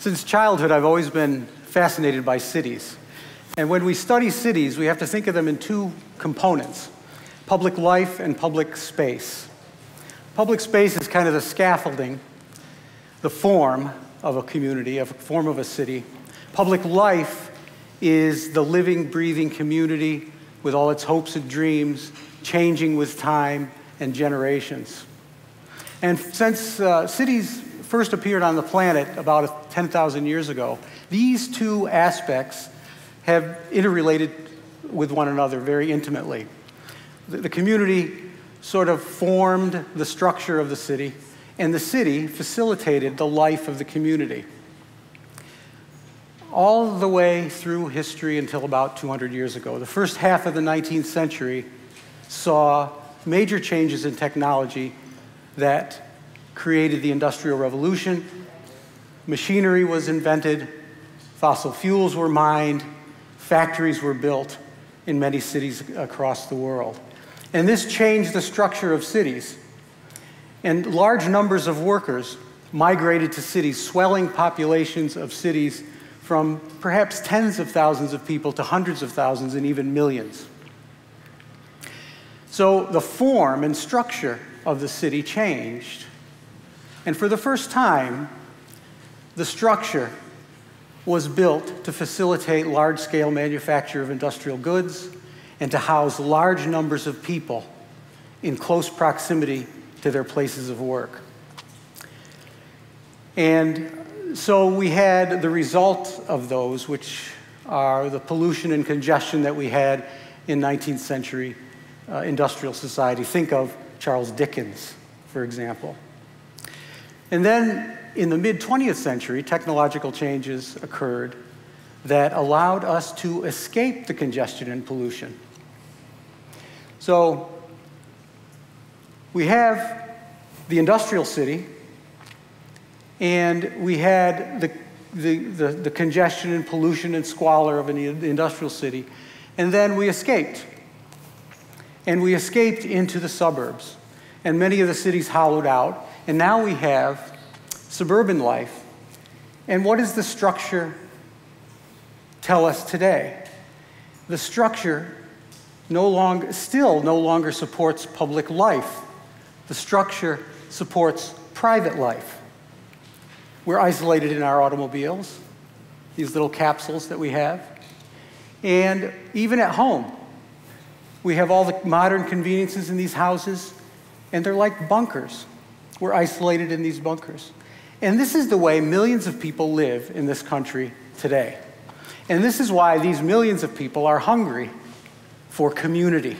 Since childhood, I've always been fascinated by cities. And when we study cities, we have to think of them in two components public life and public space. Public space is kind of the scaffolding, the form of a community, of a form of a city. Public life is the living, breathing community with all its hopes and dreams, changing with time and generations. And since uh, cities first appeared on the planet about 10,000 years ago, these two aspects have interrelated with one another very intimately. The, the community sort of formed the structure of the city, and the city facilitated the life of the community. All the way through history until about 200 years ago. The first half of the 19th century saw major changes in technology that created the Industrial Revolution. Machinery was invented, fossil fuels were mined, factories were built in many cities across the world. And this changed the structure of cities. And large numbers of workers migrated to cities, swelling populations of cities from perhaps tens of thousands of people to hundreds of thousands and even millions. So the form and structure of the city changed. And for the first time, the structure was built to facilitate large scale manufacture of industrial goods and to house large numbers of people in close proximity to their places of work. And so we had the result of those, which are the pollution and congestion that we had in 19th century uh, industrial society. Think of Charles Dickens, for example. And then in the mid 20th century, technological changes occurred that allowed us to escape the congestion and pollution. So we have the industrial city, and we had the, the, the, the congestion and pollution and squalor of an industrial city, and then we escaped. And we escaped into the suburbs, and many of the cities hollowed out, and now we have suburban life. And what does the structure tell us today? The structure no longer, still no longer supports public life. The structure supports private life. We're isolated in our automobiles, these little capsules that we have. And even at home, we have all the modern conveniences in these houses, and they're like bunkers. We're isolated in these bunkers. And this is the way millions of people live in this country today. And this is why these millions of people are hungry for community,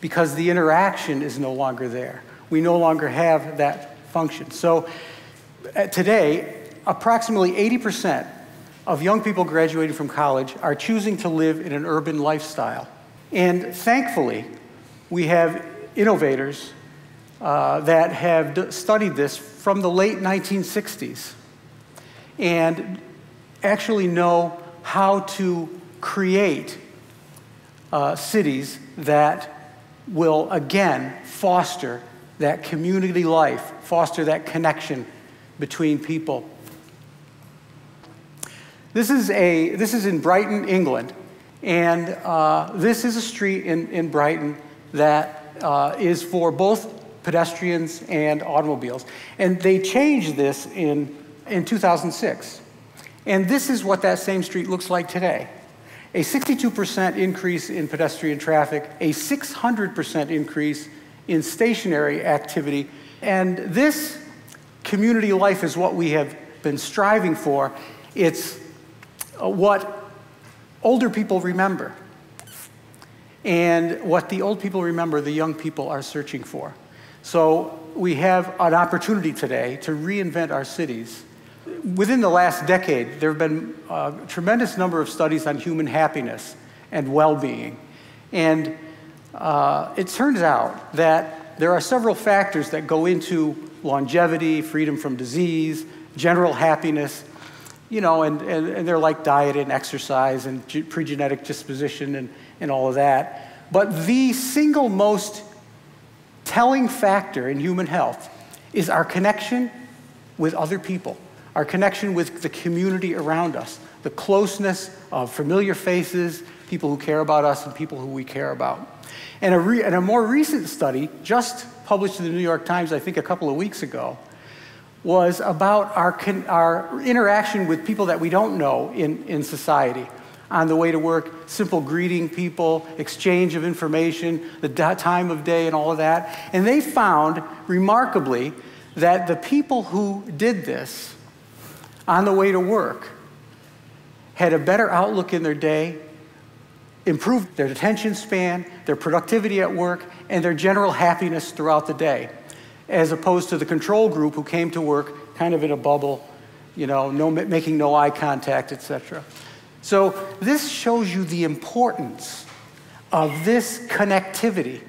because the interaction is no longer there. We no longer have that function. So uh, today, approximately 80% of young people graduating from college are choosing to live in an urban lifestyle. And thankfully, we have innovators uh, that have studied this from the late 1960s and actually know how to create uh, cities that will again foster that community life, foster that connection between people. This is, a, this is in Brighton, England, and uh, this is a street in, in Brighton that uh, is for both pedestrians and automobiles. And they changed this in, in 2006. And this is what that same street looks like today. A 62% increase in pedestrian traffic, a 600% increase in stationary activity. And this community life is what we have been striving for. It's uh, what older people remember. And what the old people remember, the young people are searching for. So we have an opportunity today to reinvent our cities. Within the last decade, there have been a tremendous number of studies on human happiness and well being. And uh, it turns out that there are several factors that go into longevity, freedom from disease, general happiness, you know, and, and, and they're like diet and exercise and pre-genetic disposition and, and all of that. But the single most telling factor in human health is our connection with other people, our connection with the community around us, the closeness of familiar faces, people who care about us, and people who we care about. And a, re- and a more recent study, just published in the New York Times, I think a couple of weeks ago, was about our, con- our interaction with people that we don't know in, in society on the way to work, simple greeting people, exchange of information, the time of day, and all of that. And they found, remarkably, that the people who did this on the way to work had a better outlook in their day, improved their attention span, their productivity at work, and their general happiness throughout the day, as opposed to the control group who came to work kind of in a bubble, you know, no, making no eye contact, etc. So this shows you the importance of this connectivity.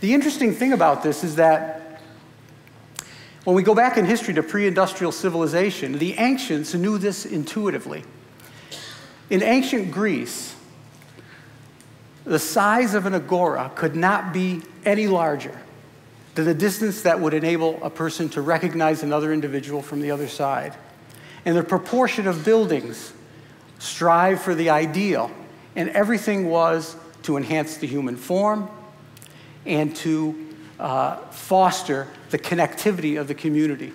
The interesting thing about this is that when we go back in history to pre industrial civilization, the ancients knew this intuitively. In ancient Greece, the size of an agora could not be any larger than the distance that would enable a person to recognize another individual from the other side. And the proportion of buildings strive for the ideal, and everything was to enhance the human form and to uh, foster the connectivity of the community.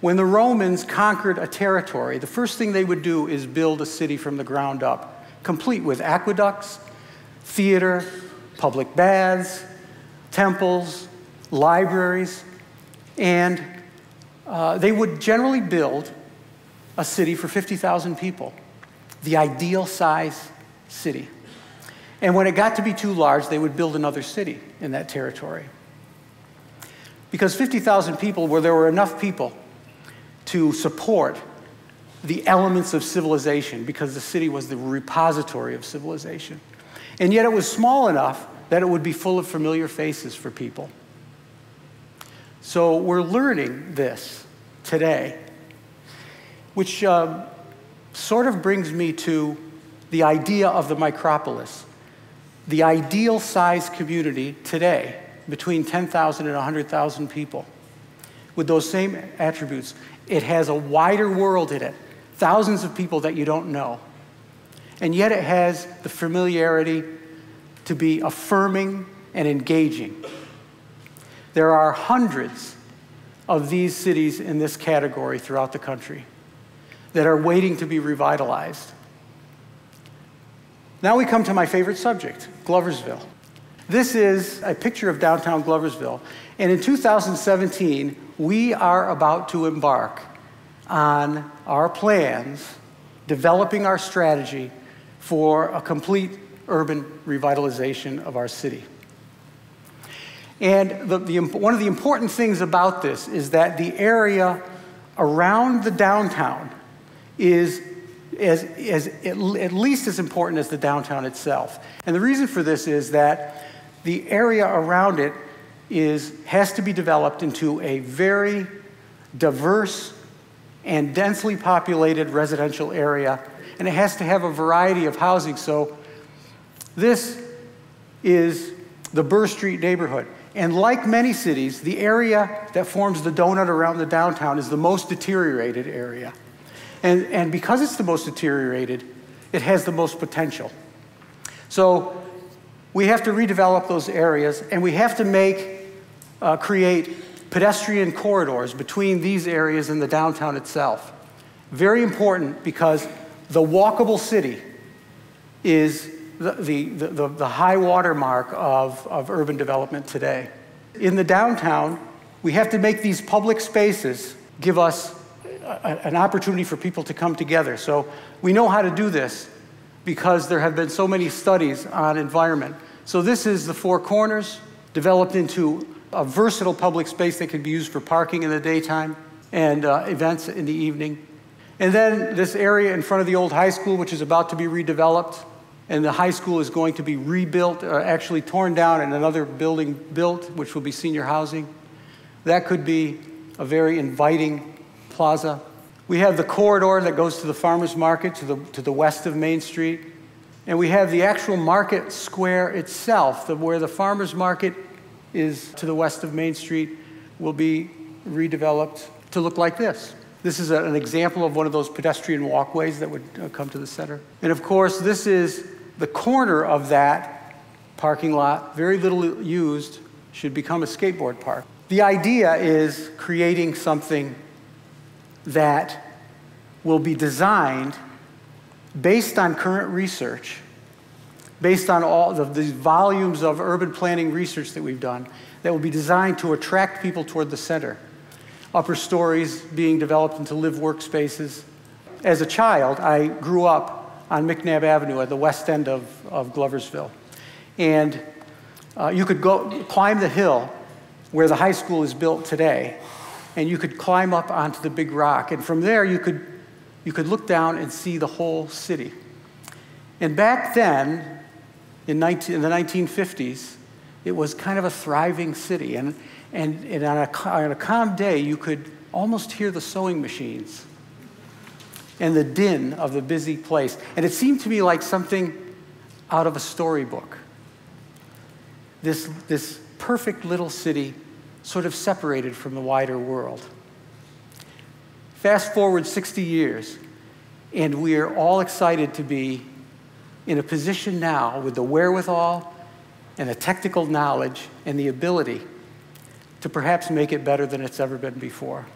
When the Romans conquered a territory, the first thing they would do is build a city from the ground up, complete with aqueducts, theater, public baths, temples, libraries, and uh, they would generally build a city for 50,000 people the ideal size city. And when it got to be too large, they would build another city in that territory. Because 50,000 people, where there were enough people to support the elements of civilization, because the city was the repository of civilization. And yet it was small enough that it would be full of familiar faces for people. So we're learning this today, which uh, sort of brings me to the idea of the micropolis, the ideal size community today between 10,000 and 100,000 people with those same attributes. It has a wider world in it, thousands of people that you don't know. And yet it has the familiarity to be affirming and engaging. There are hundreds of these cities in this category throughout the country that are waiting to be revitalized. Now we come to my favorite subject, Gloversville. This is a picture of downtown Gloversville. And in 2017, we are about to embark on our plans, developing our strategy for a complete urban revitalization of our city. And the, the, one of the important things about this is that the area around the downtown is as, as at least as important as the downtown itself. And the reason for this is that the area around it is, has to be developed into a very diverse and densely populated residential area, and it has to have a variety of housing. So, this is the Burr Street neighborhood. And like many cities, the area that forms the donut around the downtown is the most deteriorated area. And, and because it's the most deteriorated, it has the most potential. So we have to redevelop those areas and we have to make, uh, create pedestrian corridors between these areas and the downtown itself. Very important because the walkable city is the, the, the, the high water mark of, of urban development today. In the downtown, we have to make these public spaces give us an opportunity for people to come together. So we know how to do this because there have been so many studies on environment. So this is the Four Corners, developed into a versatile public space that can be used for parking in the daytime and uh, events in the evening. And then this area in front of the old high school, which is about to be redeveloped, and the high school is going to be rebuilt, or actually torn down, and another building built, which will be senior housing. That could be a very inviting Plaza. We have the corridor that goes to the farmer's market to the, to the west of Main Street. And we have the actual market square itself, the, where the farmer's market is to the west of Main Street, will be redeveloped to look like this. This is a, an example of one of those pedestrian walkways that would uh, come to the center. And of course, this is the corner of that parking lot, very little used, should become a skateboard park. The idea is creating something that will be designed based on current research, based on all of these volumes of urban planning research that we've done, that will be designed to attract people toward the center. Upper stories being developed into live workspaces. As a child, I grew up on McNabb Avenue at the west end of, of Gloversville. And uh, you could go climb the hill where the high school is built today, and you could climb up onto the big rock. And from there, you could, you could look down and see the whole city. And back then, in, 19, in the 1950s, it was kind of a thriving city. And, and, and on, a, on a calm day, you could almost hear the sewing machines and the din of the busy place. And it seemed to me like something out of a storybook. This, this perfect little city sort of separated from the wider world. Fast forward 60 years, and we are all excited to be in a position now with the wherewithal and the technical knowledge and the ability to perhaps make it better than it's ever been before.